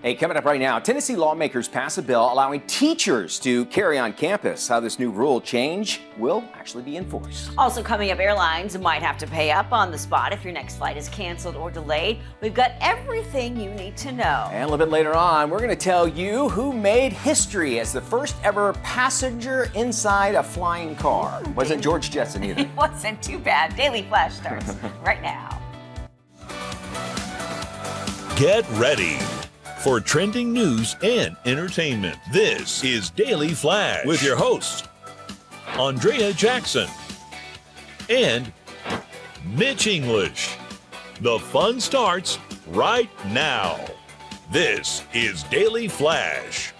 Hey, coming up right now, Tennessee lawmakers pass a bill allowing teachers to carry on campus. How this new rule change will actually be enforced. Also coming up, airlines might have to pay up on the spot if your next flight is canceled or delayed. We've got everything you need to know. And a little bit later on, we're going to tell you who made history as the first ever passenger inside a flying car. Wasn't George Jetson either. It wasn't too bad. Daily Flash starts right now. Get ready for trending news and entertainment. This is Daily Flash with your hosts, Andrea Jackson and Mitch English. The fun starts right now. This is Daily Flash.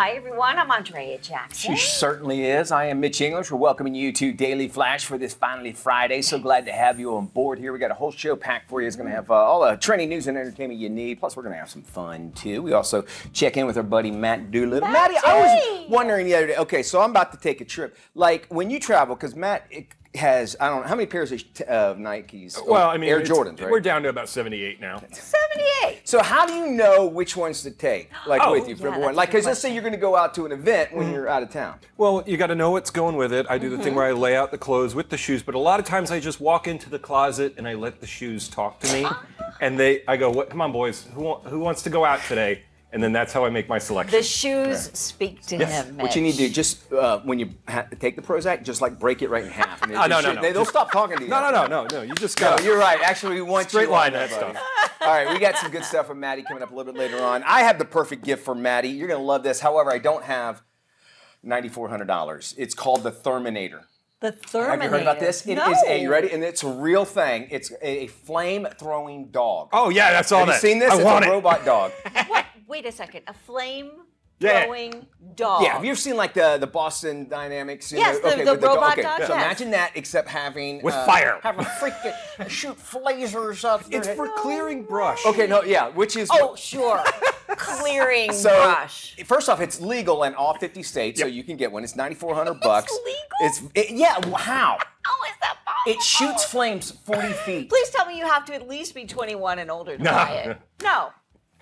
Hi, everyone. I'm Andrea Jackson. She certainly is. I am Mitch English. We're welcoming you to Daily Flash for this finally Friday. So glad to have you on board here. We got a whole show packed for you. It's going to have uh, all the trending news and entertainment you need. Plus, we're going to have some fun too. We also check in with our buddy Matt Doolittle. Matty, I was wondering the other day. Okay, so I'm about to take a trip. Like when you travel, because Matt it has I don't know how many pairs of uh, Nikes. Well, I mean, Air Jordans, right? We're down to about 78 now. 78. So how do you know which ones to take, like Oh. with you for Yeah, everyone? Like, because let's say you're going to go out to an event when you're out of town. Well, you got to know what's going with it. I do the thing where I lay out the clothes with the shoes, but a lot of times I just walk into the closet and I let the shoes talk to me, and they, I go, "What? Come on, boys, who, who wants to go out today?" And then that's how I make my selection. The shoes speak to Yes. him. What you need to do, just uh, when you ha- take the Prozac, just like break it right in half. And they Oh, no, just no, shoot- no. They, will stop talking to you. no, no, no, no, no. You just No, got. you're right. Actually, we want Straight you line that stuff. All right, we got some good stuff from Maddie coming up a little bit later on. I have the perfect gift for Maddie. You're going to love this. However, I don't have $9,400. It's called the Thermonator. The Thermonator. Have you heard about this? It is no. a, you ready? And it's a real thing. It's a flame throwing dog. Oh yeah, that's all have that. you seen this? I it's want a it. robot dog. What? Wait a second. A flame Yeah. throwing dog. Yeah, have you ever seen like the the Boston Dynamics? you Yes, know? the- the with dog- robot okay, dog, So yes. imagine that, except having With uh, fire. have a freaking shoot lasers up. It's their for head. clearing brush. Okay, no, yeah, which is Oh, sure. Clearing so. brush. First off, it's legal in all 50 states, so you can get one. It's 9,400 bucks. It's legal? It's it, yeah. well, How? Oh, is that possible? It shoots flames 40 feet. Please tell me you have to at least be 21 and older to No. buy it. No.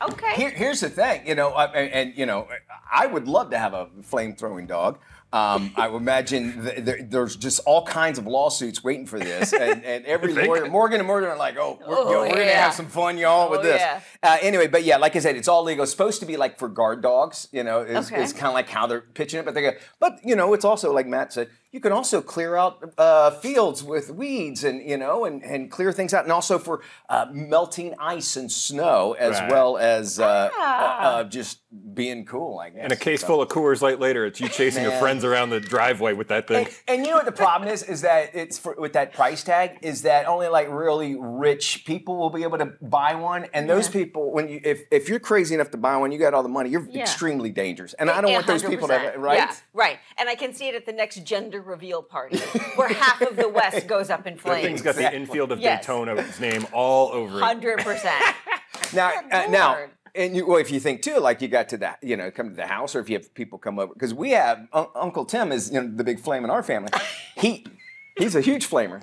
Okay. Here, here's the thing, you know, and, and, you know, I would love to have a flame throwing dog. Um, I would imagine th- there, there's just all kinds of lawsuits waiting for this, and, and every lawyer, Morgan and Morgan, are like, "Oh, we're, Oh, you know, we're gonna have some fun, y'all, with Oh, this." yeah. Uh, anyway, but yeah, like I said, it's all legal. It's supposed to be like for guard dogs, you know, is, Okay. is kind of like how they're pitching it. But they go, but you know, it's also like Matt said, you can also clear out uh, fields with weeds and you know, and, and clear things out, and also for uh, melting ice and snow as Right. well as uh, uh, Ah. uh, just being cool. I guess. And a case So- full of Coors Light later, it's you chasing your friends around the driveway with that thing. And, and you know what the problem is? Is that it's for, with that price tag is that only like really rich people will be able to buy one, and those people, when you if, if you're crazy enough to buy one, you got all the money. You're Yeah. extremely dangerous, and I don't want those people to, have it, right? Yeah, right. And I can see it at the next gender reveal party where half of the West goes up in That flames. thing's got the infield of Yes. Daytona's name all over it. 100%. Now, uh, now, Lord. And you, well, if you think too, like you got to that, you know, come to the house, or if you have people come over, because we have Un- Uncle Tim is you know the big flame in our family. He he's a huge flamer,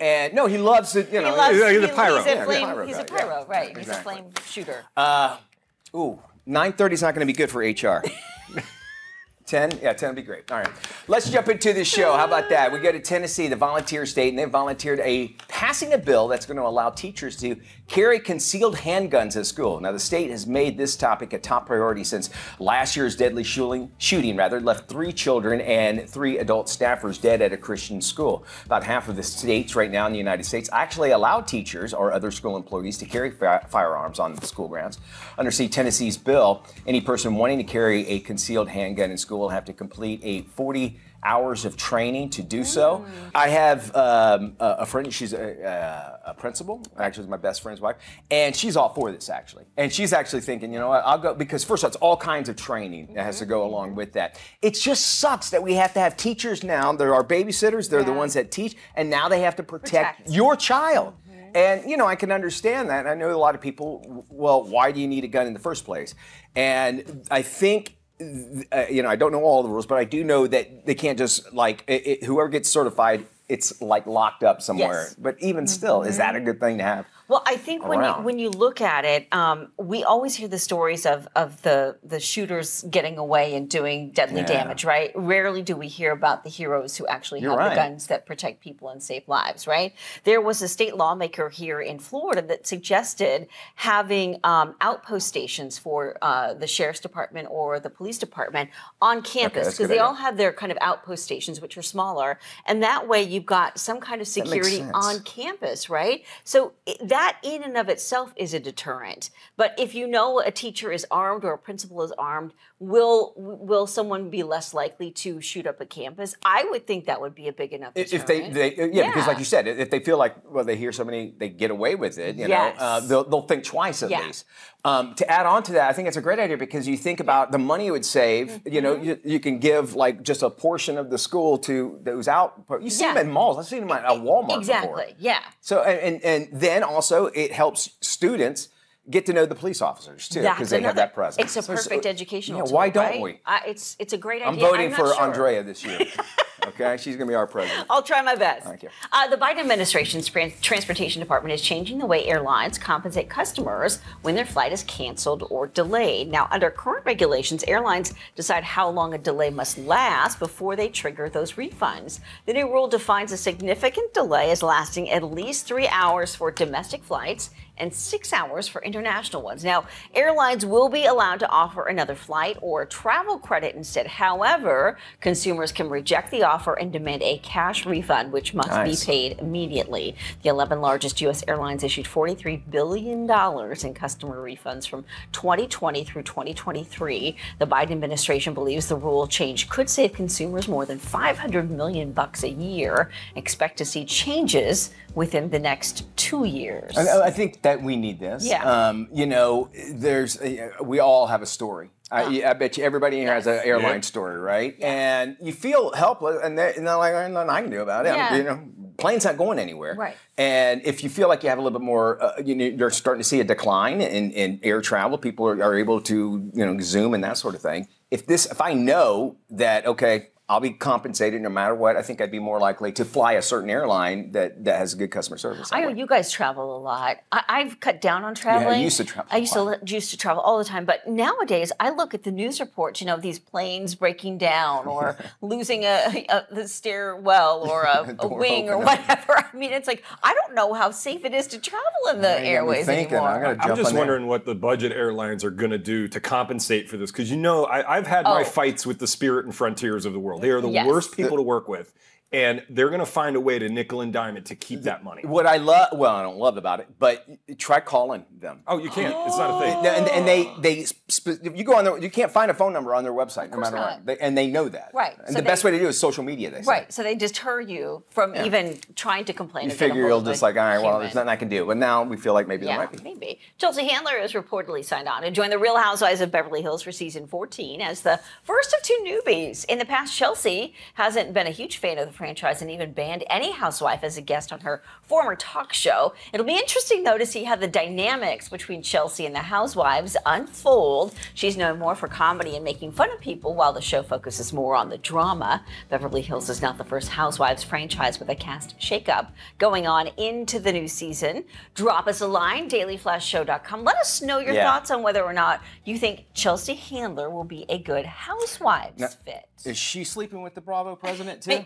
and no, he loves it. You know, He loves, he's a pyro. He's a Yeah, flame. pyro he's a pyro, right? He's a Exactly. flame shooter. Uh, ooh, 9.30 is not going to be good for HR. 10? Yeah, 10 would be great. All right. Let's jump into the show. How about that? We go to Tennessee, the volunteer state, and they volunteered a passing a bill that's going to allow teachers to carry concealed handguns at school. Now, the state has made this topic a top priority since last year's deadly shooting, shooting rather, left three children and three adult staffers dead at a Christian school. About half of the states right now in the United States actually allow teachers or other school employees to carry fi- firearms on the school grounds. Under see Tennessee's bill, any person wanting to carry a concealed handgun in school will have to complete a 40 hours of training to do so. Mm. I have um, a, a friend, she's a, a, a principal, actually my best friend's wife, and she's all for this actually. And she's actually thinking, you know what, I'll go, because first of all, it's all kinds of training that has to go mm-hmm. along with that. It just sucks that we have to have teachers now, there are babysitters, they're the ones that teach, and now they have to protect, Protect. your child. Mm-hmm. And you know, I can understand that. I know a lot of people. Well, why do you need a gun in the first place? And I think. Uh, you know, I don't know all the rules, but I do know that they can't just like it, it, whoever gets certified it's like locked up somewhere. Yes. But even still, is that a good thing to have? Well, I think when you, when you look at it, um, we always hear the stories of, of the, the shooters getting away and doing deadly Yeah. damage, right? Rarely do we hear about the heroes who actually You're have right. the guns that protect people and save lives, right? There was a state lawmaker here in Florida that suggested having um, outpost stations for uh, the sheriff's department or the police department on campus because good they idea. all have their kind of outpost stations, which are smaller, and that way you've got some kind of security on campus, right? So i- that in and of itself is a deterrent. But if you know a teacher is armed or a principal is armed, will will someone be less likely to shoot up a campus? I would think that would be a big enough deterrent. If they, they yeah, because like you said, if they feel like well, they hear somebody, they get away with it. You know, uh, they'll, they'll think twice at Yeah. least. Um, to add on to that, I think it's a great idea because you think about the money it would save. You know, Mm-hmm. you, you can give like just a portion of the school to those out. You see Yeah. them in malls. I've seen them at a Walmart exactly, before. yeah. So and, and and then also it helps students get to know the police officers too because they have that presence. It's a So- so- perfect educational yeah, tool. why don't right? we? I, it's it's a great idea. I'm idea. voting not for sure. Andrea this year. okay, she's gonna be our president. I'll try my best. Thank you. Uh, the Biden administration's tran- transportation department is changing the way airlines compensate customers when their flight is canceled or delayed. Now, under current regulations, airlines decide how long a delay must last before they trigger those refunds. The new rule defines a significant delay as lasting at least three hours for domestic flights and six hours for international ones. Now, airlines will be allowed to offer another flight or travel credit instead. However, consumers can reject the offer and demand a cash refund, which must Nice. be paid immediately. The 11 largest U.S. airlines issued $43 billion in customer refunds from 2020 through 2023. The Biden administration believes the rule change could save consumers more than 500 million bucks a year. Expect to see changes within the next two years. I, I think that we need this. Yeah. Um, you know, there's uh, we all have a story. I, I bet you everybody here has an airline Yeah. story, right? And you feel helpless, and they're, and they're like, "There's nothing I can do about it." Yeah. You know, plane's not going anywhere. Right. And if you feel like you have a little bit more, uh, you know, you're starting to see a decline in, in air travel. People are, are able to, you know, zoom and that sort of thing. If this, if I know that, okay, I'll be compensated no matter what. I think I'd be more likely to fly a certain airline that, that has good customer service. I know you guys travel a lot. I, I've cut down on traveling. Yeah, I used to travel I used to used to travel all the time, but nowadays I look at the news reports. You know, these planes breaking down or losing a, a the stairwell or a, a wing or opening. whatever. I mean, it's like I don't know how safe it is to travel in the you got airways thinking. anymore. I gotta I'm just on there. wondering what the budget airlines are going to do to compensate for this because you know I, I've had my Oh. fights with the Spirit and Frontiers of the world. They are the Yes. worst people to work with, and they're going to find a way to nickel and dime it to keep that money. What I love, well, I don't love about it, but try calling them. Oh, you can't. It's not a thing. And, and they, they, sp- if you go on their, you can't find a phone number on their website, no matter not. what. They, and they know that. Right. And So the best way to do it is social media. They say. Right, so they deter you from even trying to complain. You or get a figure you'll just like, all right, well, there's nothing I can do. But now we feel like maybe there might be. maybe. Chelsea Handler is reportedly signed on to join the Real Housewives of Beverly Hills for season 14 as the first of two newbies. In the past, Chelsea hasn't been a huge fan of the franchise and even banned any housewife as a guest on her former talk show. It'll be interesting, though, to see how the dynamics between Chelsea and the housewives unfold. She's known more for comedy and making fun of people, while the show focuses more on the drama. Beverly Hills is not the first Housewives franchise with a cast shakeup going on into the new season. Drop us a line, dailyflashshow.com. Let us know your Yeah. thoughts on whether or not you think Chelsea Handler will be a good Housewives fit. Is she sleeping with the Bravo president too?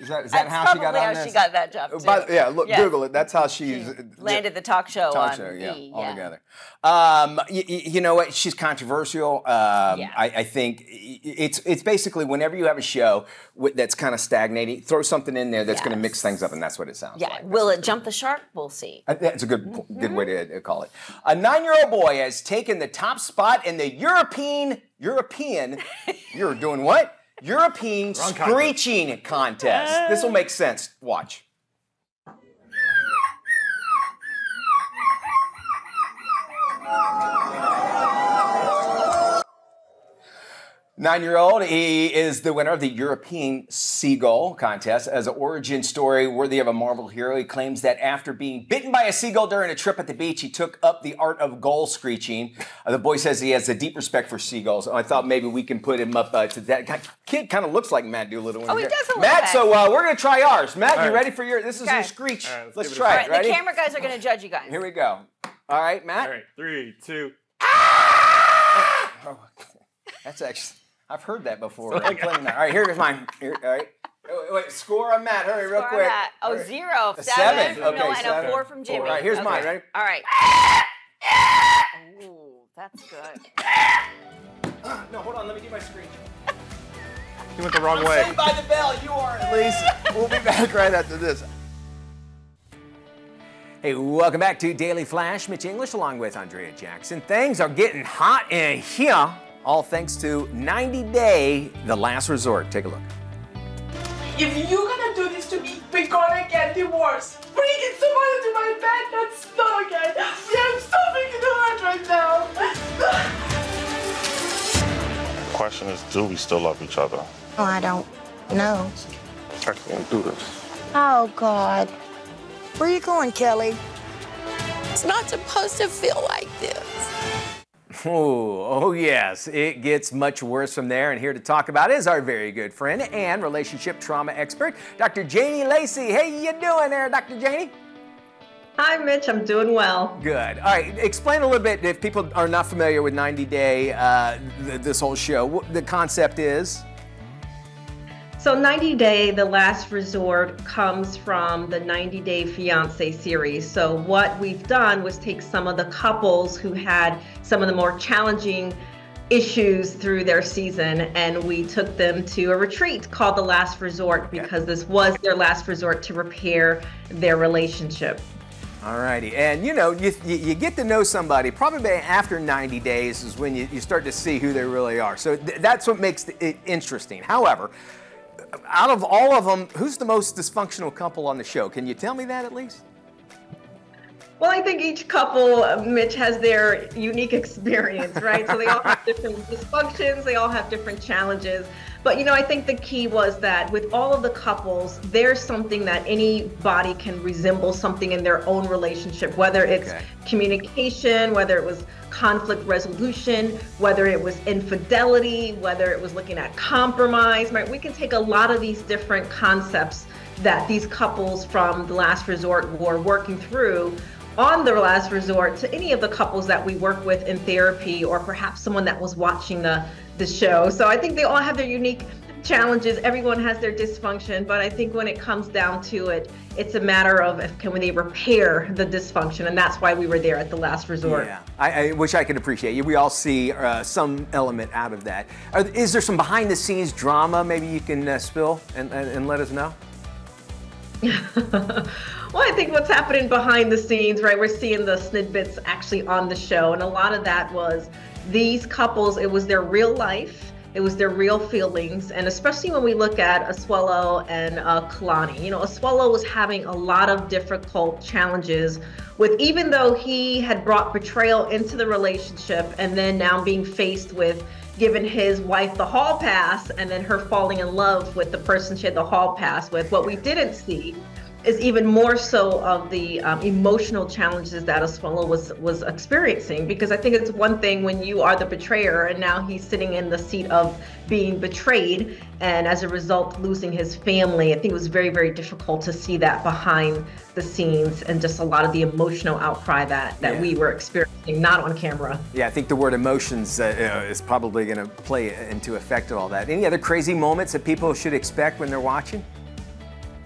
Is that, is that how she got probably on how this? she got that job, Uh, too. by- yeah, look, Yes. Google it. That's how she's Landed the talk show talk on show, yeah, E! all together. Um, y- y- you know what? She's controversial. Um, Yeah. I, I think it's it's basically whenever you have a show that's kind of stagnating, throw something in there that's going to mix things up, and that's what it sounds Yeah. like. Yeah. Will it jump the shark? We'll see. Uh, That's a good good way to uh, call it. A nine-year-old boy has taken the top spot in the European European. you're doing what? European Wrong contest. screeching contest. This will make sense. Watch. Nine-year-old, he is the winner of the European Seagull contest. As an origin story worthy of a Marvel hero, he claims that after being bitten by a seagull during a trip at the beach, he took up the art of gull screeching. Uh, the boy says he has a deep respect for seagulls. I thought maybe we can put him up uh, to that. Kid kind of looks like Matt Doolittle. Oh, he does a little Matt, bit. so uh, we're gonna try ours. Matt, you ready for your? This is Okay. your screech. All right, let's let's give it a try it. right, Ready? the camera guys are going to judge you guys. Here we go. All right, Matt. All right, three, two. Ah! That's actually. I've heard that before. I'm playing that. All right, here's mine. Here, all right. Oh, wait, wait, score on Matt. Hurry, real Score quick. that. Oh, All right. zero. A Seven seven. from Okay, Noah and a four from Jimmy. All right, here's Okay. mine. Ready? All right. Ooh, that's good. No, hold on. Let me do my screech. You went the wrong I'm way. saved by the bell. You are at least. We'll be back right after this. Hey, welcome back to Daily Flash. Mitch English along with Andrea Jackson. Things are getting hot in here, all thanks to 90 Day, the last resort. Take a look. If you're gonna do this to me, we're gonna get divorced. Bringing someone into my bed, that's not okay. We have something to do that right now. question is, do we still love each other? Oh, I don't know. I can't do this. Oh, God. Where are you going, Kelly? It's not supposed to feel like this. Oh, oh yes, it gets much worse from there. And here to talk about is our very good friend and relationship trauma expert, Dr. Janie Lacey. Hey, you doing there, Dr. Janie? Hi, Mitch. I'm doing well. Good. All right, explain a little bit if people are not familiar with 90 Day, uh, th- this whole show. What the concept is? So, 90 Day, the last resort, comes from the 90 Day Fiance series. So, what we've done was take some of the couples who had some of the more challenging issues through their season and we took them to a retreat called the last resort because this was their last resort to repair their relationship. All righty, and you know, you, you, you get to know somebody probably after 90 days is when you, you start to see who they really are. So th- that's what makes it interesting. However, out of all of them, who's the most dysfunctional couple on the show? Can you tell me that at least? Well, I think each couple, Mitch, has their unique experience, right? so they all have different dysfunctions, they all have different challenges. But you know, I think the key was that with all of the couples, there's something that anybody can resemble something in their own relationship, whether it's Okay. communication, whether it was conflict resolution, whether it was infidelity, whether it was looking at compromise, right? We can take a lot of these different concepts that these couples from the last resort were working through on the last resort to any of the couples that we work with in therapy or perhaps someone that was watching the the show. So I think they all have their unique challenges. Everyone has their dysfunction, but I think when it comes down to it, it's a matter of if can they repair the dysfunction, and that's why we were there at the last resort. Yeah, I, I wish I could appreciate you. We all see uh, some element out of that. Are, is there some behind the scenes drama maybe you can uh, spill and, and, and let us know? well, I think what's happening behind the scenes, right? We're seeing the snippets actually on the show, and a lot of that was these couples. It was their real life. It was their real feelings, and especially when we look at Asuelu and uh, Kalani. You know, Asuelu was having a lot of difficult challenges with, even though he had brought betrayal into the relationship, and then now being faced with giving his wife the hall pass and then her falling in love with the person she had the hall pass with. What we didn't see is even more so of the um, emotional challenges that Asuelu was was experiencing because I think it's one thing when you are the betrayer and now he's sitting in the seat of being betrayed and as a result losing his family. I think it was very very difficult to see that behind the scenes and just a lot of the emotional outcry that that Yeah. we were experiencing not on camera. Yeah, I think the word emotions uh, uh, is probably going to play into effect of all that. Any other crazy moments that people should expect when they're watching?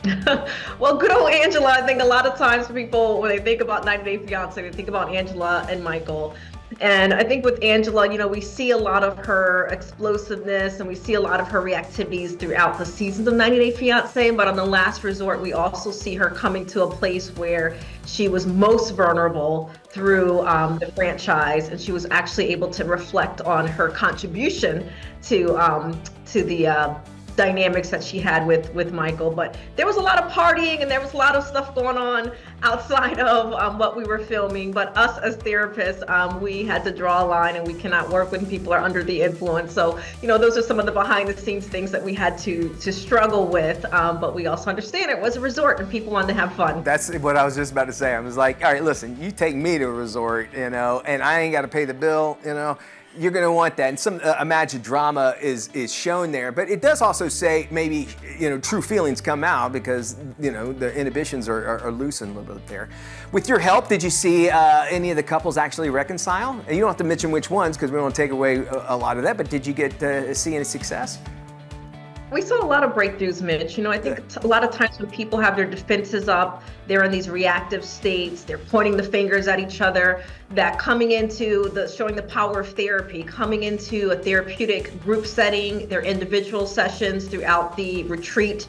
well, good old Angela. I think a lot of times people, when they think about 90 Day Fiance, they think about Angela and Michael. And I think with Angela, you know, we see a lot of her explosiveness and we see a lot of her reactivities throughout the seasons of 90 Day Fiance. But on the last resort, we also see her coming to a place where she was most vulnerable through um, the franchise, and she was actually able to reflect on her contribution to um, to the uh, dynamics that she had with with Michael. But there was a lot of partying and there was a lot of stuff going on outside of um, what we were filming. But us as therapists, um, we had to draw a line, and we cannot work when people are under the influence. So you know, those are some of the behind the scenes things that we had to to struggle with. Um, but we also understand it was a resort and people wanted to have fun. That's what I was just about to say. I was like, all right, listen, you take me to a resort, you know, and I ain't got to pay the bill, you know you're going to want that. And some uh, imagined drama is is shown there, but it does also say maybe you know true feelings come out because you know the inhibitions are, are, are loosened a little bit there. With your help, did you see uh, any of the couples actually reconcile? And you don't have to mention which ones because we don't take away a, a, lot of that. But did you get to see any success? We saw a lot of breakthroughs, Mitch. You know, I think a lot of times when people have their defenses up, they're in these reactive states, they're pointing the fingers at each other, that coming into the showing the power of therapy, coming into a therapeutic group setting, their individual sessions throughout the retreat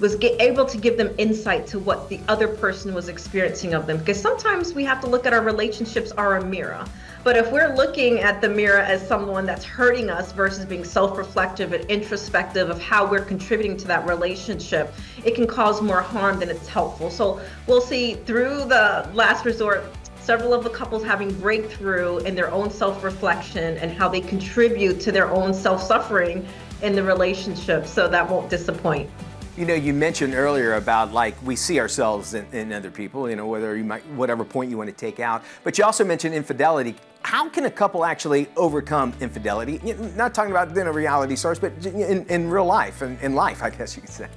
was able to give them insight to what the other person was experiencing of them. Because sometimes we have to look at our relationships are a mirror but if we're looking at the mirror as someone that's hurting us versus being self reflective and introspective of how we're contributing to that relationship, it can cause more harm than it's helpful. So we'll see through the last resort several of the couples having breakthrough in their own self reflection and how they contribute to their own self suffering in the relationship. So that won't disappoint. You know, you mentioned earlier about like we see ourselves in, in, other people, you know, whether you might, whatever point you want to take out. But you also mentioned infidelity. How can a couple actually overcome infidelity? Not talking about in a reality source, but in, in real life, in, in life, I guess you could say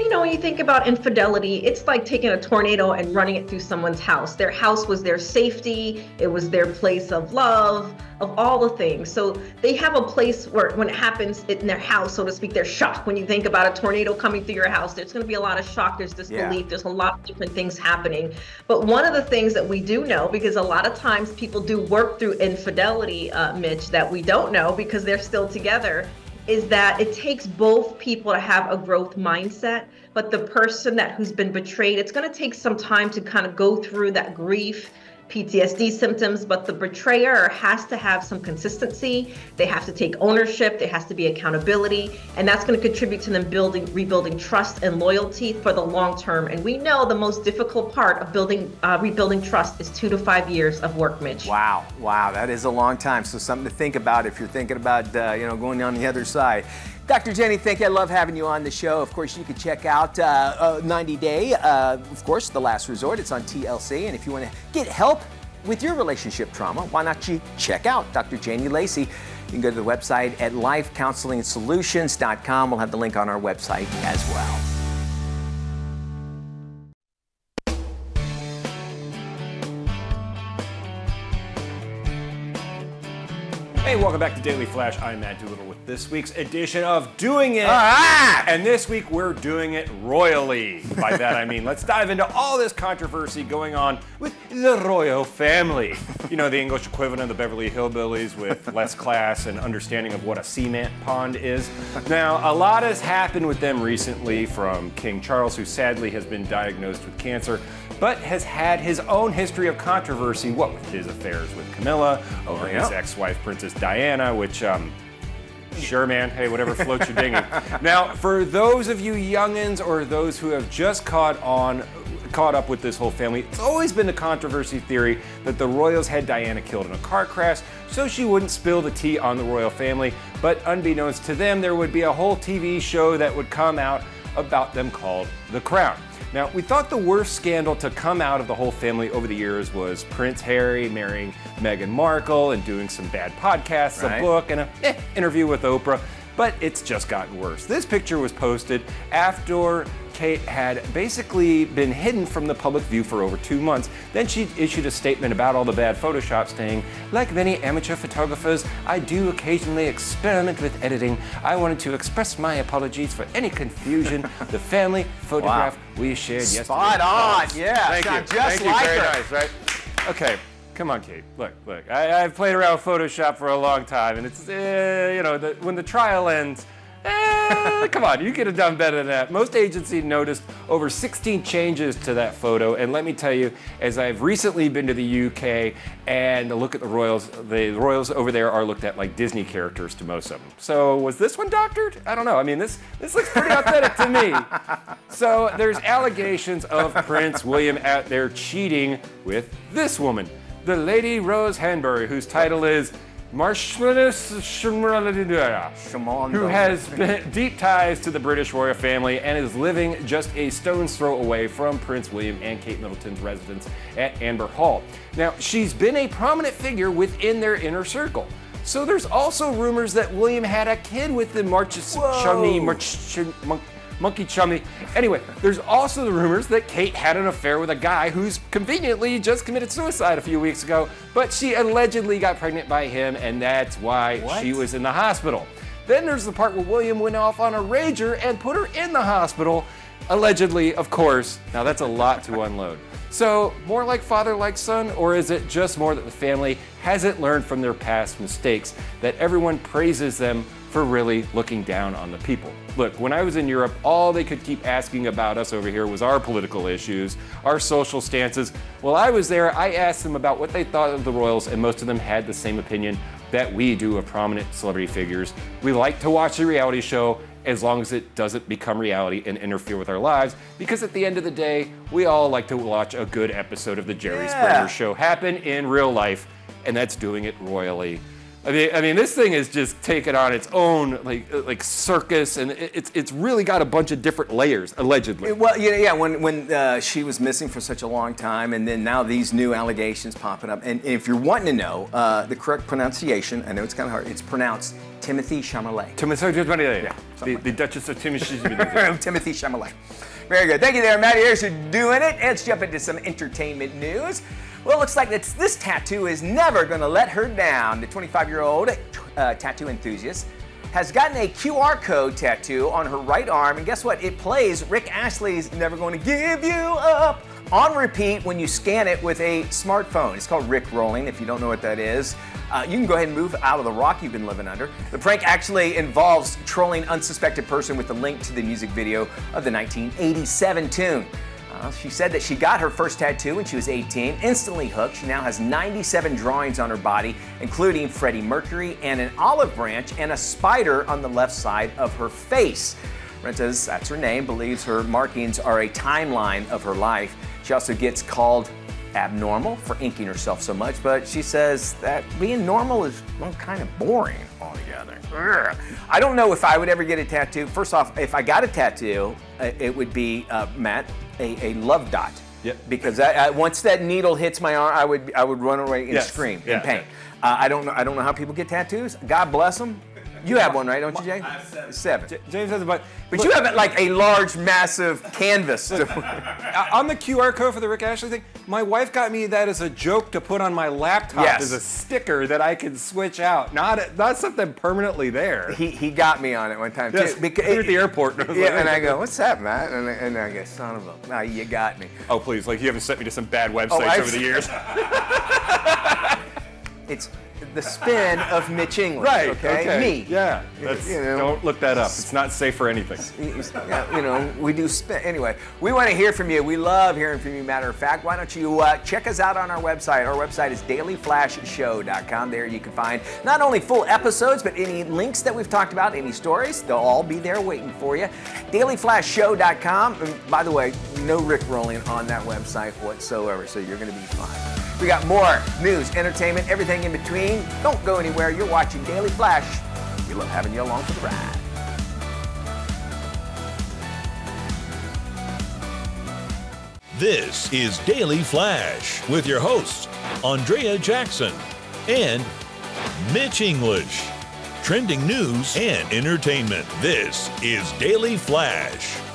you know, when you think about infidelity, it's like taking a tornado and running it through someone's house. Their house was their safety, it was their place of love, of all the things. So they have a place where, when it happens in their house, so to speak, they're shocked. When you think about a tornado coming through your house, there's going to be a lot of shock, there's disbelief, yeah. there's a lot of different things happening. But one of the things that we do know, because a lot of times people do work through infidelity, uh, Mitch, that we don't know because they're still together, is that it takes both people to have a growth mindset but the person that who's been betrayed it's going to take some time to kind of go through that grief PTSD symptoms, but the betrayer has to have some consistency. They have to take ownership. There has to be accountability, and that's going to contribute to them building, rebuilding trust and loyalty for the long term. And we know the most difficult part of building, uh, rebuilding trust is two to five years of work, Mitch. Wow, wow, that is a long time. So something to think about if you're thinking about, uh, you know, going on the other side. Dr. Jenny, thank you. I love having you on the show. Of course, you can check out uh, uh, 90 Day, uh, of course, The Last Resort. It's on TLC. And if you want to get help with your relationship trauma, why not you check out Dr. Janie Lacey? You can go to the website at lifecounseling.solutions.com. We'll have the link on our website as well. Welcome back to Daily Flash. I'm Matt Doolittle with this week's edition of Doing It. Ah! And this week we're doing it royally. By that I mean, let's dive into all this controversy going on with the royal family. You know, the English equivalent of the Beverly Hillbillies with less class and understanding of what a cement pond is. Now, a lot has happened with them recently from King Charles, who sadly has been diagnosed with cancer, but has had his own history of controversy, what with his affairs with Camilla, over oh, his ex-wife Princess Diana, which um, Sure, man. Hey, whatever floats your dinghy. Now, for those of you youngins or those who have just caught on, caught up with this whole family, it's always been the controversy theory that the royals had Diana killed in a car crash so she wouldn't spill the tea on the royal family. But unbeknownst to them, there would be a whole TV show that would come out about them called The Crown. Now, we thought the worst scandal to come out of the whole family over the years was Prince Harry marrying Meghan Markle and doing some bad podcasts, right. a book, and an eh, interview with Oprah. But it's just gotten worse. This picture was posted after Kate had basically been hidden from the public view for over two months. Then she issued a statement about all the bad Photoshop, saying, Like many amateur photographers, I do occasionally experiment with editing. I wanted to express my apologies for any confusion. the family photograph wow. we shared Spot yesterday. Spot on, yeah. Thank you. Just Thank like you. Very her. nice, right? Okay. Come on, Kate. Look, look. I, have played around with Photoshop for a long time, and it's, uh, you know, the, when the trial ends, Eh, come on, you could have done better than that. Most agencies noticed over 16 changes to that photo, and let me tell you, as I've recently been to the UK and look at the royals, the royals over there are looked at like Disney characters to most of them. So was this one doctored? I don't know. I mean, this this looks pretty authentic to me. So there's allegations of Prince William out there cheating with this woman, the Lady Rose Hanbury, whose title is Marshmallows who has been- deep ties to the British royal family and is living just a stone's throw away from Prince William and Kate Middleton's residence at Anmer Hall. Now, she's been a prominent figure within their inner circle. So there's also rumors that William had a kid with the Chumney, March, Monkey chummy. Anyway, there's also the rumors that Kate had an affair with a guy who's conveniently just committed suicide a few weeks ago, but she allegedly got pregnant by him, and that's why she was in the hospital. Then there's the part where William went off on a rager and put her in the hospital. Allegedly, of course. Now that's a lot to unload. So, more like father like son, or is it just more that the family hasn't learned from their past mistakes, that everyone praises them for really looking down on the people? Look, when I was in Europe, all they could keep asking about us over here was our political issues, our social stances. While I was there, I asked them about what they thought of the royals, and most of them had the same opinion that we do of prominent celebrity figures. We like to watch the reality show as long as it doesn't become reality and interfere with our lives, because at the end of the day, we all like to watch a good episode of the Jerry Yeah. Springer show happen in real life, and that's doing it royally. I mean, I mean, this thing is just taken on its own like like circus, and it's it's really got a bunch of different layers, allegedly. Well, yeah, yeah. When when uh, she was missing for such a long time, and then now these new allegations popping up. And, if you're wanting to know uh, the correct pronunciation, I know it's kind of hard. It's pronounced Timothy Chalamet. Timothy Chalamet, the, the Duchess of Timothy. Timothy Chalamet. Very good. Thank you there, Matt. Here's for doing it. Let's jump into some entertainment news. Well, it looks like it's, this tattoo is never going to let her down. The 25-year-old uh, tattoo enthusiast has gotten a QR code tattoo on her right arm, and guess what? It plays Rick Astley's "Never Going to Give You Up" on repeat when you scan it with a smartphone. It's called Rick Rolling. If you don't know what that is, uh, you can go ahead and move out of the rock you've been living under. The prank actually involves trolling unsuspected person with a link to the music video of the 1987 tune. Uh, she said that she got her first tattoo when she was 18, instantly hooked. She now has 97 drawings on her body, including Freddie Mercury and an olive branch and a spider on the left side of her face. Renta's, that's her name, believes her markings are a timeline of her life. She also gets called abnormal for inking herself so much, but she says that being normal is well, kind of boring altogether. Ugh. I don't know if I would ever get a tattoo. First off, if I got a tattoo, uh, it would be uh, Matt a, a love dot. Yep. Because I, I, once that needle hits my arm, I would I would run away and Yes. scream Yeah. in pain. Uh, I don't know I don't know how people get tattoos. God bless them. You have one, right? Don't you, James? seven. James has a bunch. But you have like a large, massive canvas. to- on the QR code for the Rick Ashley thing, my wife got me that as a joke to put on my laptop Yes. as a sticker that I can switch out. Not not something permanently there. he, he got me on it one time Yes, too. we were at the airport, and I was yeah, like, and I go, "What's that, Matt?" And, I- and I go, "Son of a, nah, you got me." oh please, like you haven't sent me to some bad oh, websites Oh, over the years. It's the spin of Mitch English. right. Okay. Me. Yeah. You know. don't look that up. It's not safe for anything. You know, we do spin. Anyway, we want to hear from you. We love hearing from you, matter of fact. Why don't you uh, check us out on our website? Our website is dailyflashshow.com. There you can find not only full episodes, but any links that we've talked about, any stories, they'll all be there waiting for you. Dailyflashshow.com. And by the way, no Rick rolling on that website whatsoever, so you're going to be fine. We got more news, entertainment, everything in between. Don't go anywhere. You're watching Daily Flash. We love having you along for the ride. This is Daily Flash with your hosts, Andrea Jackson and Mitch English. Trending news and entertainment. This is Daily Flash.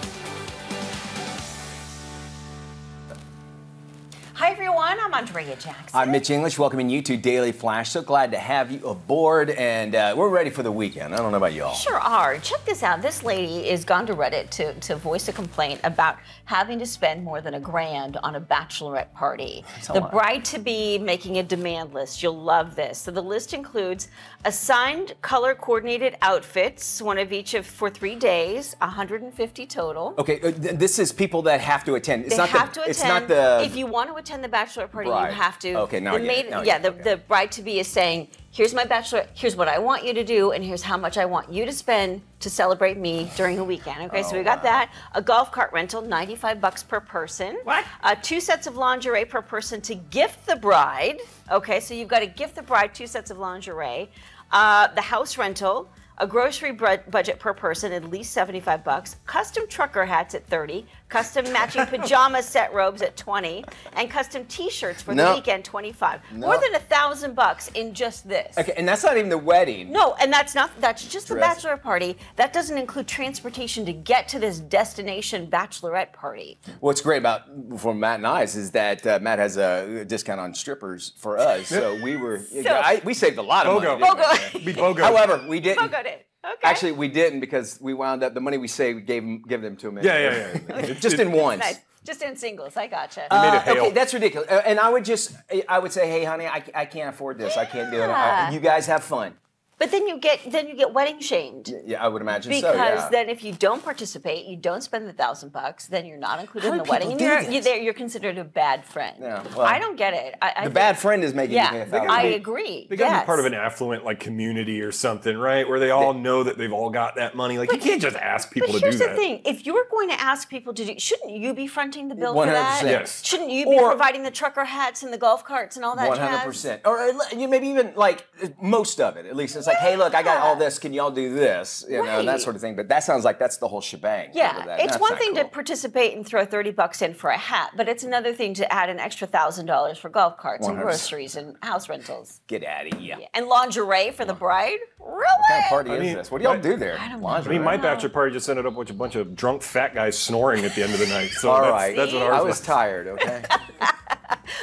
Jackson. I'm Mitch English, welcoming you to Daily Flash. So glad to have you aboard, and uh, we're ready for the weekend. I don't know about y'all. Sure are. Check this out. This lady is gone to Reddit to, to voice a complaint about having to spend more than a grand on a bachelorette party. The bride to be making a demand list. You'll love this. So the list includes assigned color coordinated outfits, one of each of for three days, 150 total. Okay, uh, this is people that have to attend. It's they not have the, to attend. It's not the. if you want to attend the bachelor party, Bride. you have to. Okay, now I the get it, now yeah, the, okay. the bride to be is saying, "Here's my bachelor. Here's what I want you to do, and here's how much I want you to spend to celebrate me during the weekend." Okay, so Oh, we got wow. that. A golf cart rental, 95 bucks per person. What? Uh, two sets of lingerie per person to gift the bride. Okay, so you've got to gift the bride two sets of lingerie. Uh, the house rental. A grocery bru- budget per person, at least 75 bucks. Custom trucker hats at 30. Custom matching pajama set robes at 20. And custom T-shirts for No. the weekend, 25. More than a thousand bucks in just this. okay, and that's not even the wedding. No, and that's not that's just the Dress. bachelor party. That doesn't include transportation to get to this destination bachelorette party. What's great about for Matt and I is that uh, Matt has a discount on strippers for us, so we were I, we saved a lot of Bogo. money. didn't we? Bogo. Be BOGO. However, we didn't. Bogoed it. Okay. Actually, we didn't because we wound up the money we saved we gave them, give them to him. yeah, yeah, yeah. It- Just in once. Nice. Just in singles. I gotcha. made it Uh, hail. okay, that's ridiculous. Uh, and I would just, I would say, hey, honey, I, I can't afford this. I can't do it. Yeah. Uh, you guys have fun. But then you get then you get wedding shamed. Yeah, I would imagine Because so. Yeah. then, if you don't participate, you don't spend the thousand bucks, then you're not included How in the wedding, people and you're you, this? you're considered a bad friend. Yeah, well, I don't get it. I, I the think- bad friend is making you pay Yeah, a thousand. I agree. They gotta yes. be part of an affluent like community or something, right? Where they all know that they've all got that money. Like you can't just ask people to But to here's do the thing: if you're going to ask people to do, shouldn't you be fronting the bill for that? Yes. Shouldn't you be Or- providing the trucker hats and the golf carts and all that? One hundred percent. or uh, maybe even like most of it. At least it's like, hey, look, I got all this. Can y'all do this? You know, that sort of thing. But that sounds like that's the whole shebang. Yeah, that. it's That's one not thing to participate and throw 30 bucks in for a hat, but it's another thing to add an extra thousand dollars for golf carts and 100%. groceries and house rentals. get out of here. And lingerie for the bride? Really? What kind of party I is mean, this? What do y'all do there? I don't know. I mean, my bachelor party just ended up with a bunch of drunk fat guys snoring at the end of the night. So All that's, right. that's what I ours was tired. Okay.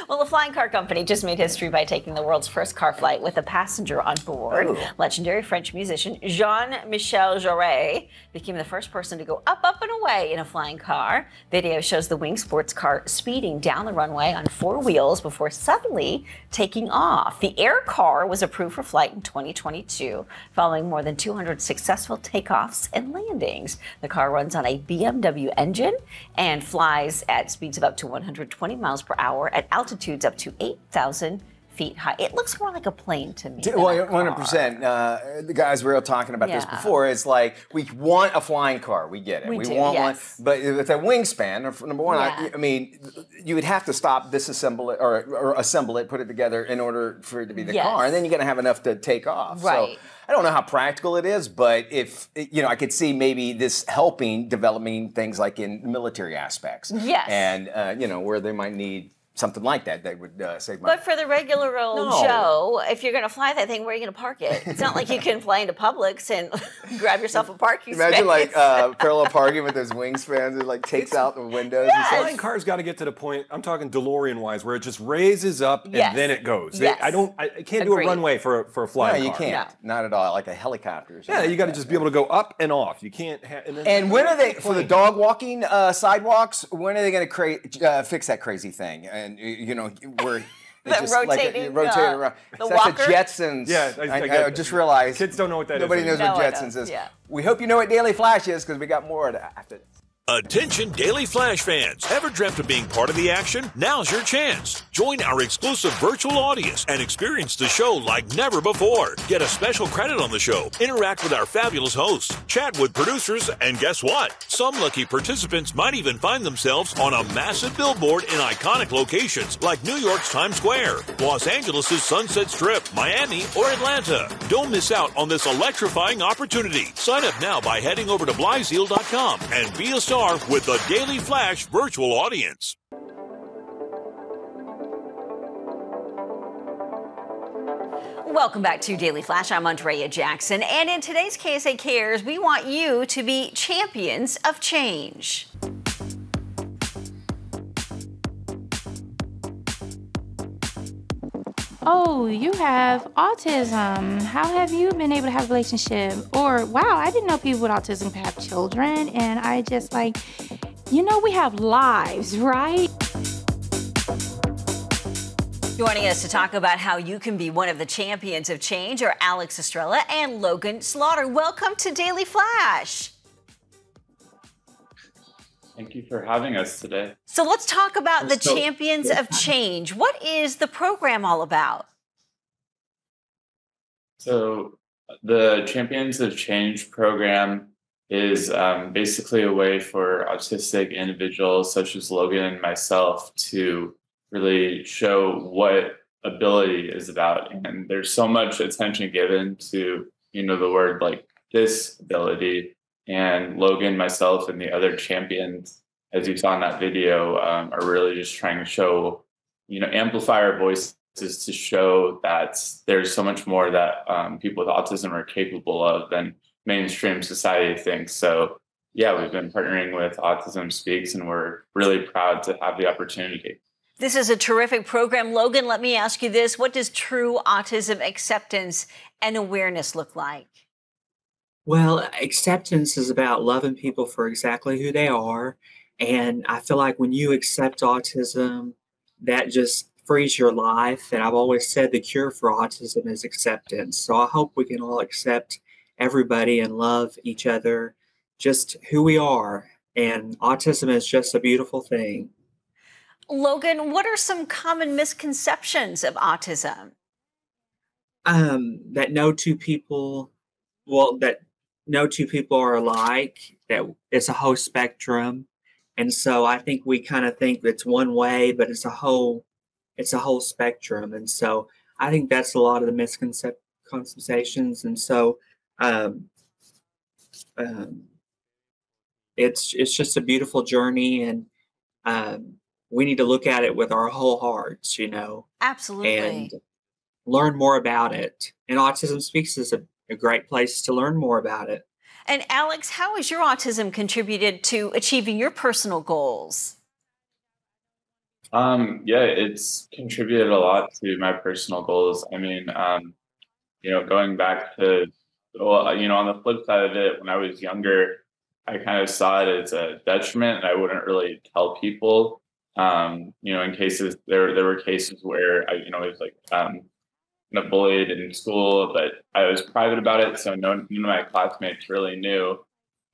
Well, the flying car company just made history by taking the world's first car flight with a passenger on board. Oh. Legendary French musician Jean-Michel Jarre became the first person to go up, up, and away in a flying car. Video shows the wing sports car speeding down the runway on four wheels before suddenly taking off. The air car was approved for flight in 2022, following more than 200 successful takeoffs and landings. The car runs on a BMW engine and flies at speeds of up to 120 miles per hour at altitudes up to 8,000 feet high. It looks more like a plane to me. Well, one hundred percent. Uh, The guys we were talking about this before. It's like we want a flying car. We get it. We do, want yes. one. But with a wingspan, number one, I, I mean, you would have to stop, disassemble it, or, or assemble it, put it together in order for it to be the Yes. car, and then you're gonna have enough to take off. Right. So I don't know how practical it is, but if you know, I could see maybe this helping developing things like in military aspects. Yes. And uh, you know where they might need something like that, they would uh, save money. But for the regular old No. Joe, if you're going to fly that thing, where are you going to park it? It's not like you can fly into Publix and grab yourself a parking Imagine space. like uh, parallel parking with those wingspans. It like takes out the windows. and stuff. Flying cars got to get to the point. I'm talking DeLorean wise, where it just raises up and Yes. then it goes. They- I don't. I, I can't do a runway for a- for a No, you car. can't. Not at all. Like a helicopter. or Yeah, you got to like just be able to go up and off. You can't. Ha- and, then, And when are they for the dog walking uh, sidewalks? When are they going to create uh, fix that crazy thing? And you know where it The just like it- rotating, rotate uh, around. the It's like walker? the Jetsons. Yeah, I- I I, I just realized Kids don't know what that is nobody knows anymore. what No, I Jetsons don't. is. Yeah. We hope you know what Daily Flash is because we got more of that after this. Attention Daily Flash fans. Ever dreamt of being part of the action? Now's your chance. Join our exclusive virtual audience and experience the show like never before. Get a special credit on the show, interact with our fabulous hosts, chat with producers, and guess what? Some lucky participants might even find themselves on a massive billboard in iconic locations like New York's Times Square, Los Angeles' Sunset Strip, Miami, or Atlanta. Don't miss out on this electrifying opportunity. Sign up now by heading over to blyzeal.com and be a with the Daily Flash virtual audience. Welcome back to Daily Flash. I'm Andrea Jackson. And in today's KSA Cares, we want you to be champions of change. Oh, you have autism. How have you been able to have a relationship? Or, wow, I didn't know people with autism could have children. And I just like, you know, we have lives, right? Joining us to talk about how you can be one of the champions of change are Alex Estrella and Logan Slaughter. Welcome to Daily Flash. Thank you for having us today. So let's talk about the So- Champions of Change. What is the program all about? So, the Champions of Change program is um, basically a way for autistic individuals such as Logan and myself to really show what ability is about. And there's so much attention given to, you know, the word like disability. And Logan, myself, and the other champions, as you saw in that video, um, are really just trying to show, you know, amplify our voices to show that there's so much more that um, people with autism are capable of than mainstream society thinks. So, yeah, we've been partnering with Autism Speaks, and we're really proud to have the opportunity. This is a terrific program. Logan, let me ask you this. What does true autism acceptance and awareness look like? Well, acceptance is about loving people for exactly who they are. And I feel like when you accept autism, that just frees your life. And I've always said the cure for autism is acceptance. So I hope we can all accept everybody and love each other just who we are. And autism is just a beautiful thing. Logan, what are some common misconceptions of autism? um, that no two people, well, that no two people are alike. That it's a whole spectrum, and so I think we kind of think it's one way, but it's a whole, it's a whole spectrum, and so I think that's a lot of the misconceptions, and so um, um, it's it's just a beautiful journey, and um, we need to look at it with our whole hearts, you know Absolutely. and learn more about it. And Autism Speaks is a, a great place to learn more about it. And Alex, how has your autism contributed to achieving your personal goals? Um, yeah, it's contributed a lot to my personal goals. I mean, um, you know, going back to, well, you know, on the flip side of it, when I was younger, I kind of saw it as a detriment, and I wouldn't really tell people. Um, you know, in cases there there were cases where I, you know, I was like um, kind of bullied in school, but I was private about it, so no, none of my classmates really knew.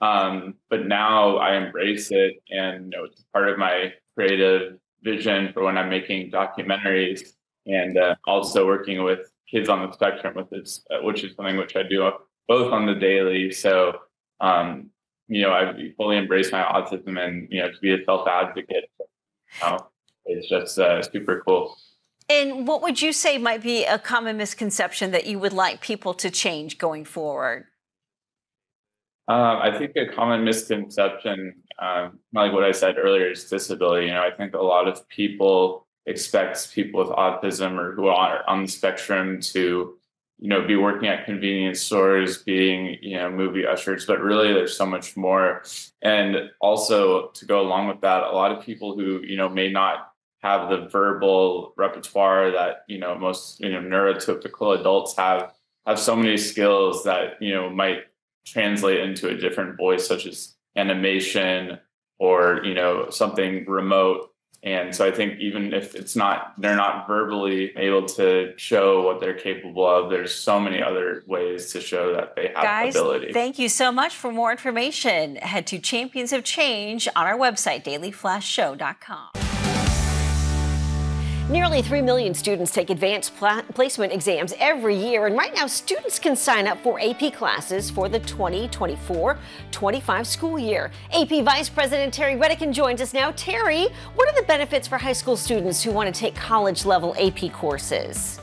Um, but now I embrace it, and you know, it's part of my creative vision for when I'm making documentaries, and uh, also working with kids on the spectrum, with this, uh, which is something which I do both on the daily. So, um, you know, I fully embrace my autism, and you know, to be a self advocate, you know, it's just uh, super cool. And what would you say might be a common misconception that you would like people to change going forward? Um, I think a common misconception, um, like what I said earlier, is disability. You know, I think a lot of people expect people with autism or who are on the spectrum to, you know, be working at convenience stores, being, you know, movie ushers, but really there's so much more. And also to go along with that, a lot of people who, you know, may not have the verbal repertoire that, you know, most, you know, neurotypical adults have, have so many skills that, you know, might translate into a different voice such as animation or you know something remote and so i think even if it's not they're not verbally able to show what they're capable of there's so many other ways to show that they have Guys, ability thank you so much. For more information, head to Champions of Change on our website, dailyflashshow.com. Nearly 3 million students take advanced pla- placement exams every year, and right now, students can sign up for AP classes for the 2024 25 school year. AP Vice President Terry Redican joins us now. Terry, what are the benefits for high school students who want to take college level AP courses?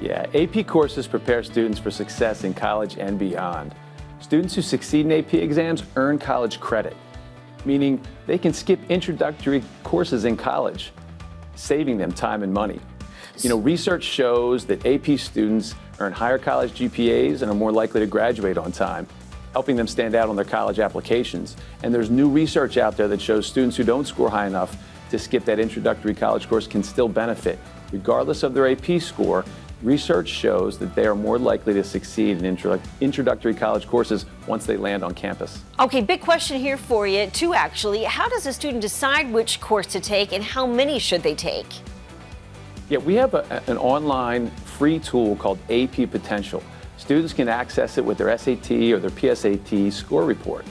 Yeah, AP courses prepare students for success in college and beyond. Students who succeed in AP exams earn college credit, meaning they can skip introductory courses in college, saving them time and money. You know, research shows that AP students earn higher college GPAs and are more likely to graduate on time, helping them stand out on their college applications. And there's new research out there that shows students who don't score high enough to skip that introductory college course can still benefit. Regardless of their AP score, research shows that they are more likely to succeed in intro- introductory college courses once they land on campus. Okay, big question here for you, too, actually. How does a student decide which course to take and how many should they take? Yeah, we have a, an online free tool called AP Potential. Students can access it with their SAT or their PSAT score report.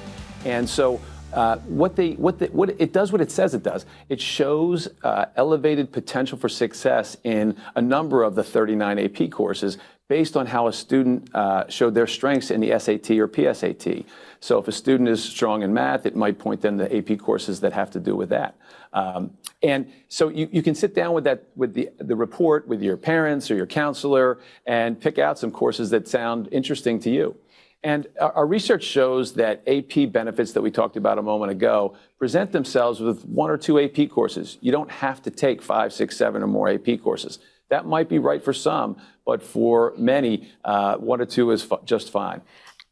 And so uh, what they what the, what it does what it says it does. It shows uh, elevated potential for success in a number of the 39 AP courses based on how a student uh, showed their strengths in the SAT or PSAT. So if a student is strong in math, it might point them to AP courses that have to do with that. Um, and so you, you can sit down with that with the, the report with your parents or your counselor and pick out some courses that sound interesting to you. And our research shows that AP benefits that we talked about a moment ago present themselves with one or two AP courses. You don't have to take five, six, seven, or more AP courses. That might be right for some, but for many, uh, one or two is just fine.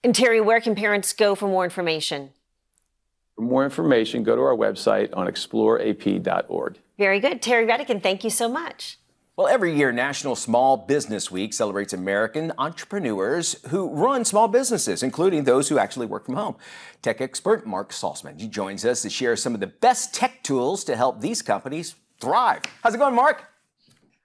And Terry, where can parents go for more information? For more information, go to our website on exploreap.org. Very good. Terry Redican, thank you so much. Well, every year, National Small Business Week celebrates American entrepreneurs who run small businesses, including those who actually work from home. Tech expert Marc Saltzman he joins us to share some of the best tech tools to help these companies thrive. How's it going, Mark?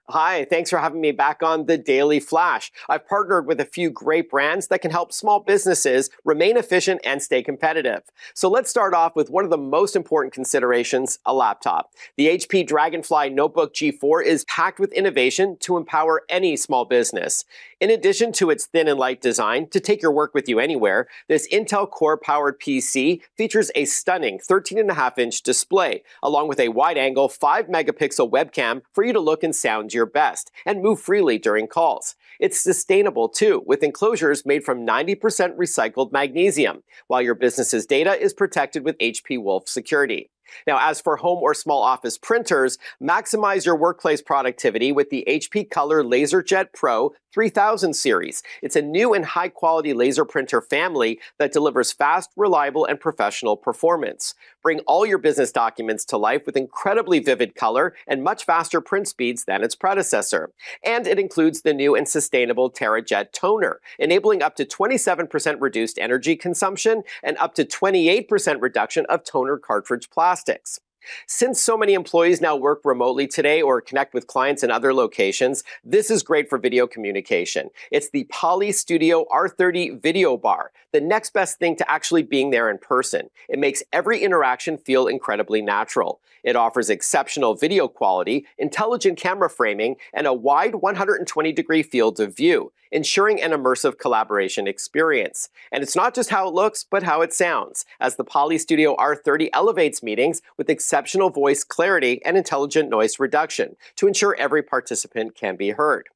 Hi, thanks for having me back on the Daily Flash. I've partnered with a few great brands that can help small businesses remain efficient and stay competitive. So let's start off with one of the most important considerations, a laptop. The HP Dragonfly Notebook G4 is packed with innovation to empower any small business. In addition to its thin and light design to take your work with you anywhere, this Intel Core powered PC features a stunning 13.5 inch display, along with a wide angle 5 megapixel webcam for you to look and sound your best and move freely during calls. It's sustainable too, with enclosures made from 90% recycled magnesium, while your business's data is protected with HP Wolf security. Now, as for home or small office printers, maximize your workplace productivity with the HP Color LaserJet Pro 3000 series. It's a new and high quality laser printer family that delivers fast, reliable, and professional performance. Bring all your business documents to life with incredibly vivid color and much faster print speeds than its predecessor. And it includes the new and sustainable TerraJet toner, enabling up to 27% reduced energy consumption and up to 28% reduction of toner cartridge plastics. Since so many employees now work remotely today or connect with clients in other locations, this is great for video communication. It's the Poly Studio R30 Video Bar, the next best thing to actually being there in person. It makes every interaction feel incredibly natural. It offers exceptional video quality, intelligent camera framing, and a wide 120 degree field of view ensuring an immersive collaboration experience. And it's not just how it looks, but how it sounds, as the Poly Studio R30 elevates meetings with exceptional voice clarity and intelligent noise reduction to ensure every participant can be heard.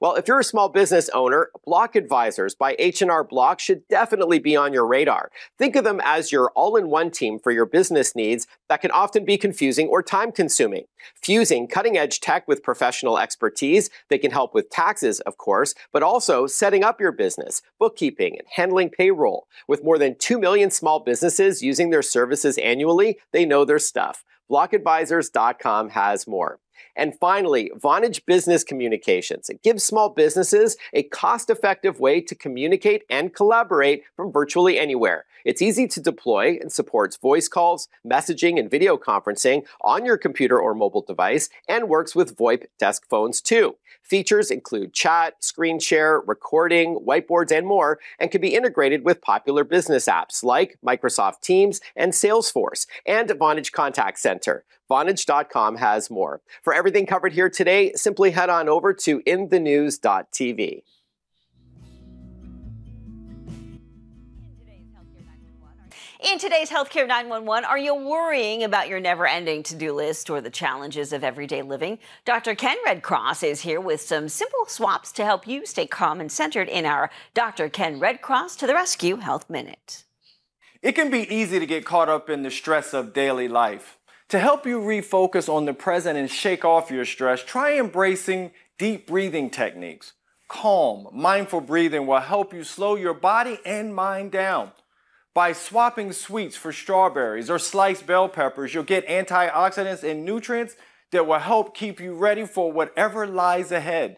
Well, if you're a small business owner, Block Advisors by H&R Block should definitely be on your radar. Think of them as your all-in-one team for your business needs that can often be confusing or time-consuming. Fusing cutting-edge tech with professional expertise, they can help with taxes, of course, but also setting up your business, bookkeeping, and handling payroll. With more than 2 million small businesses using their services annually, they know their stuff. BlockAdvisors.com has more. And finally, Vonage Business Communications. It gives small businesses a cost effective way to communicate and collaborate from virtually anywhere. It's easy to deploy and supports voice calls, messaging, and video conferencing on your computer or mobile device and works with VoIP desk phones too. Features include chat, screen share, recording, whiteboards, and more, and can be integrated with popular business apps like Microsoft Teams and Salesforce and Vonage Contact Center. Vonage.com has more. For everything covered here today, simply head on over to inthenews.tv. In today's Healthcare 911, are you worrying about your never ending to do list or the challenges of everyday living? Dr. Ken Redcross is here with some simple swaps to help you stay calm and centered in our Dr. Ken Redcross to the Rescue Health Minute. It can be easy to get caught up in the stress of daily life. To help you refocus on the present and shake off your stress, try embracing deep breathing techniques. Calm, mindful breathing will help you slow your body and mind down. By swapping sweets for strawberries or sliced bell peppers, you'll get antioxidants and nutrients that will help keep you ready for whatever lies ahead.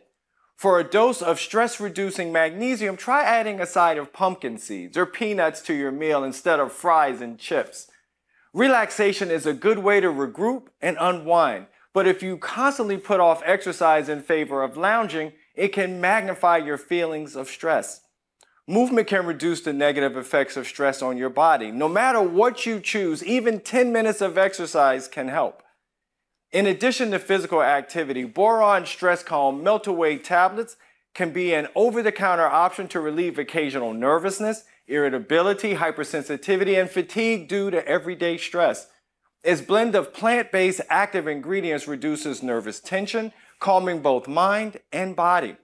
For a dose of stress reducing magnesium, try adding a side of pumpkin seeds or peanuts to your meal instead of fries and chips. Relaxation is a good way to regroup and unwind, but if you constantly put off exercise in favor of lounging, it can magnify your feelings of stress. Movement can reduce the negative effects of stress on your body. No matter what you choose, even 10 minutes of exercise can help. In addition to physical activity, Boiron stress calm melt away tablets can be an over the counter option to relieve occasional nervousness, irritability, hypersensitivity, and fatigue due to everyday stress. Its blend of plant based active ingredients reduces nervous tension, calming both mind and body.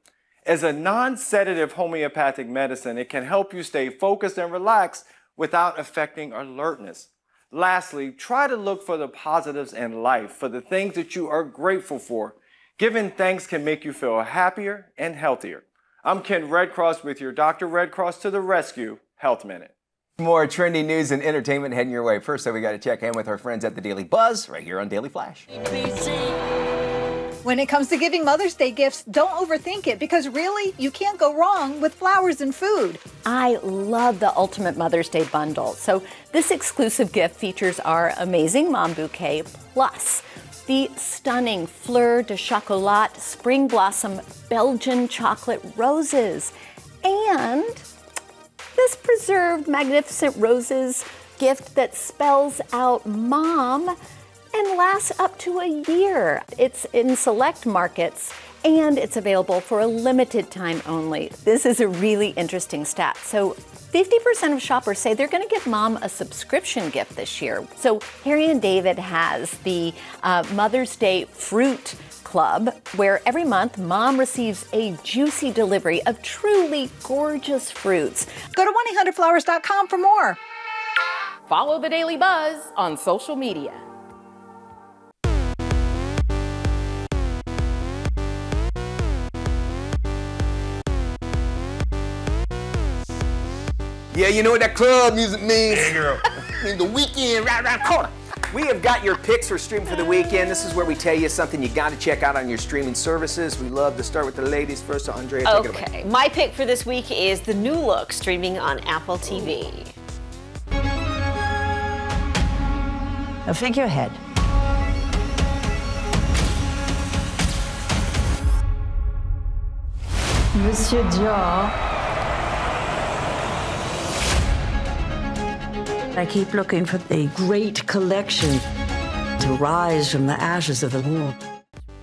As a non sedative homeopathic medicine, it can help you stay focused and relaxed without affecting alertness. Lastly, try to look for the positives in life, for the things that you are grateful for. Giving thanks can make you feel happier and healthier. I'm Ken Redcross with your Dr. Redcross to the rescue Health Minute. More trendy news and entertainment heading your way. First, though, we got to check in with our friends at the Daily Buzz right here on Daily Flash. When it comes to giving Mother's Day gifts, don't overthink it because really, you can't go wrong with flowers and food. I love the Ultimate Mother's Day bundle. So, this exclusive gift features our amazing mom bouquet plus the stunning Fleur de Chocolat Spring Blossom Belgian Chocolate Roses and this preserved magnificent roses gift that spells out mom and lasts up to a year. It's in select markets and it's available for a limited time only. This is a really interesting stat. So 50% of shoppers say they're going to give mom a subscription gift this year. So Harry and David has the uh, Mother's Day Fruit Club, where every month mom receives a juicy delivery of truly gorgeous fruits. Go to 1-800-Flowers.com for more. Follow the Daily Buzz on social media. Yeah, you know what that club music means? In the weekend, right around the corner. We have got your picks for Stream for the Weekend. This is where we tell you something you got to check out on your streaming services. We love to start with the ladies first. So Andrea, take it away. Okay, my pick for this week is The New Look, streaming on Apple TV. A figurehead. Monsieur Dior. I keep looking for a great collection to rise from the ashes of the war.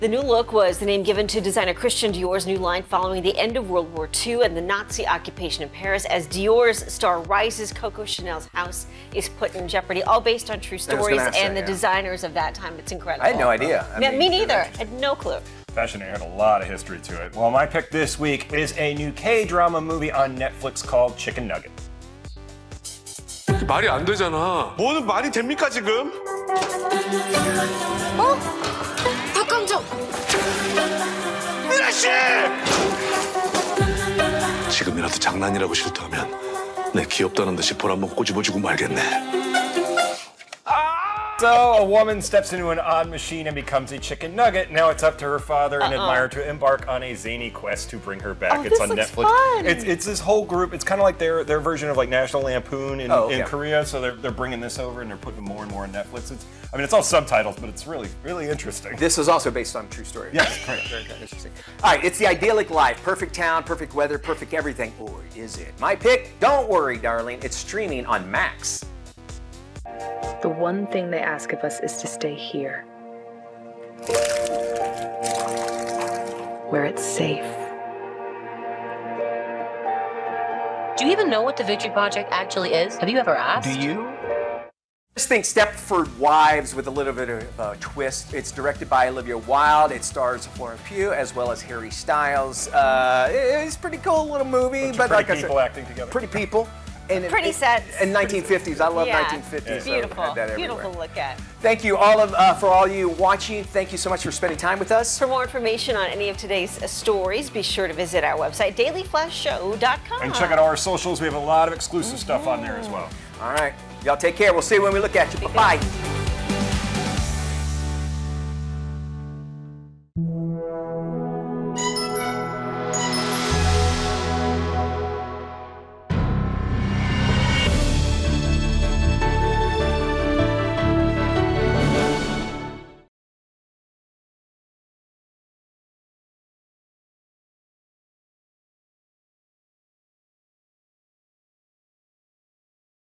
The new look was the name given to designer Christian Dior's new line following the end of World War II and the Nazi occupation in Paris. As Dior's star rises, Coco Chanel's house is put in jeopardy, all based on true stories gonna say, and the yeah. designers of that time. It's incredible. I had no idea. I Yeah, mean, me neither. I had no clue. Fashion had a lot of history to it. Well, my pick this week is a new K-drama movie on Netflix called Chicken Nugget. 말이 안 되잖아. 뭐는 말이 됩니까 지금? 어? 박강정! 미라 씨! 지금이라도 장난이라고 싫다면 내 귀엽다는 듯이 볼 한번 꼬집어주고 말겠네. So, a woman steps into an odd machine and becomes a chicken nugget. Now it's up to her father and Uh-uh. admirer to embark on a zany quest to bring her back. Oh, it's this on looks Netflix. fun. It's it's this whole group. It's kind of like their their version of like National Lampoon in, Oh, in. Korea. So they're they're bringing this over and they're putting more and more on Netflix. It's I mean it's all subtitles, but it's really really interesting. This is also based on true story. Yes, correct. Very good. Interesting. All right, it's the idyllic life. Perfect town, perfect weather, perfect everything. Or is it? My pick, don't worry, darling. It's streaming on Max. The one thing they ask of us is to stay here. Where it's safe. Do you even know what the Victory Project actually is? Have you ever asked? Do you? Just think Stepford Wives with a little bit of a twist. It's directed by Olivia Wilde. It stars Florence Pugh as well as Harry Styles. Uh, it's a pretty cool little movie, but pretty like I people said, acting together. pretty people. And Pretty it, sets. In 1950s, I love Yeah, 1950s. so Beautiful. had that. Beautiful look at. Thank you all of uh, for all you watching. Thank you so much for spending time with us. For more information on any of today's uh, stories, be sure to visit our website, dailyflashshow.com. And check out our socials. We have a lot of exclusive stuff on there as well. All right. Y'all take care. We'll see you when we look at you. Bye bye.